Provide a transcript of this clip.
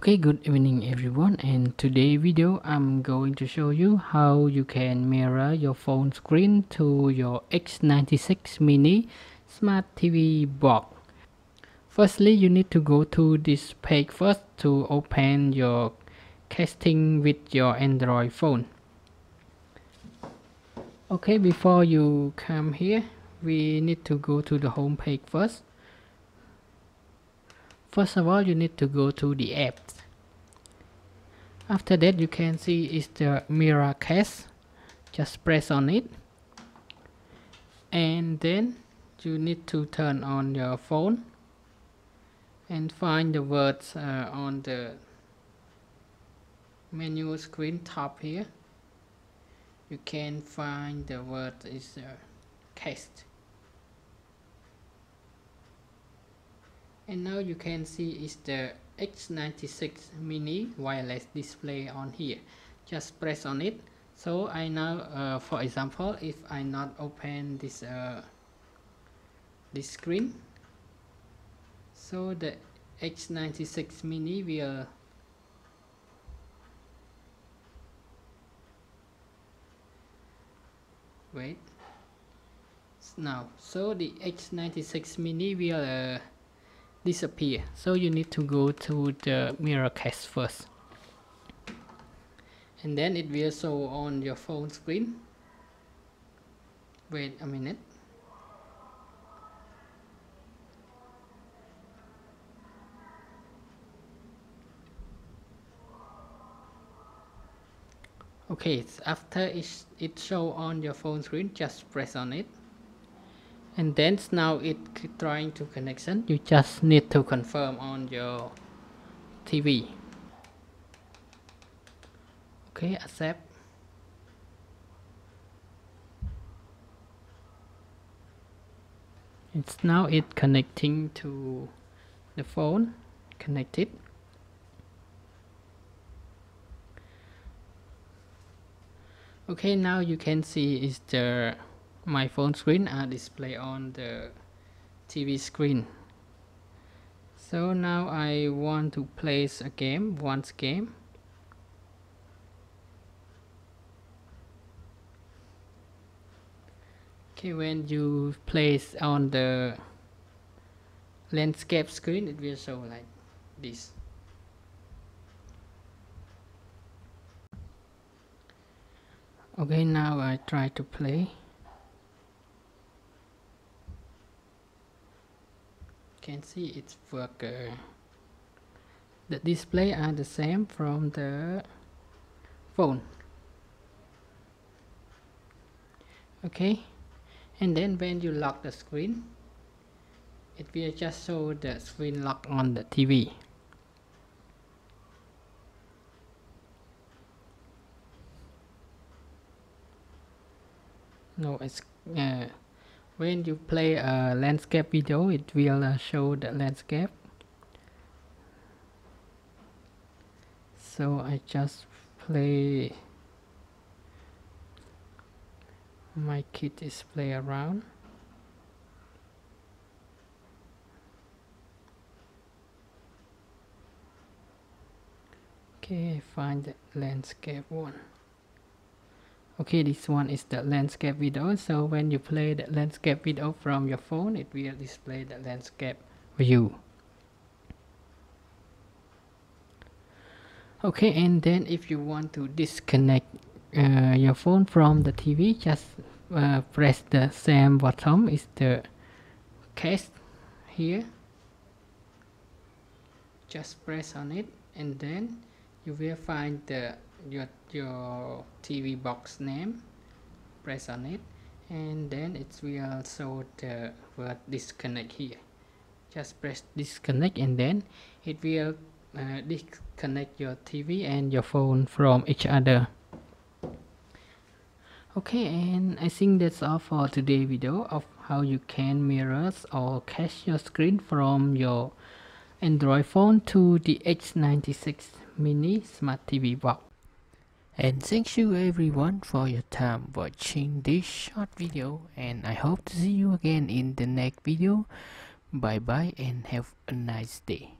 Okay, good evening everyone and today video I'm going to show you how you can mirror your phone screen to your X96 mini smart TV box. Firstly, you need to go to this page first to open your casting with your Android phone. Okay, before you come here, we need to go to the home page first first of all you need to go to the apps after that you can see is the Miracast. Just press on it. And then you need to turn on your phone and find the words uh, on the menu screen top here. You can find the word is uh, cast and now you can see is the X96 mini wireless display on here. Just press on it. So I now uh, for example if I not open this uh, this screen so the X96 mini will wait. Now so the X96 mini will uh, disappear. So you need to go to the Miracast first. And then it will show on your phone screen. Wait a minute. Okay after it, it show on your phone screen just press on it and then now it trying to connection you just need to confirm on your TV okay accept. It's now it connecting to the phone connected. Okay now you can see is the my phone screen are display on the TV screen. So now I want to place a game once game. Okay when you place on the landscape screen it will show like this. Okay now I try to play can see it's work uh, the display are the same from the phone. Okay and then when you lock the screen it will just show the screen lock on the TV no it's uh, when you play a landscape video it will uh, show the landscape. So I just play. My kid is play around. Okay find the landscape one okay this one is the landscape video. So when you play the landscape video from your phone it will display the landscape view okay and then if you want to disconnect uh, your phone from the TV just uh, press the same button. Is the case here. Just press on it and then you will find the your your TV box name press on it and then it will show the word disconnect here. Just press disconnect and then it will uh, disconnect your TV and your phone from each other. Okay and I think that's all for today video of how you can mirror or cache your screen from your Android phone to the H96 mini smart TV box and thank you everyone for your time watching this short video. And I hope to see you again in the next video. Bye bye and have a nice day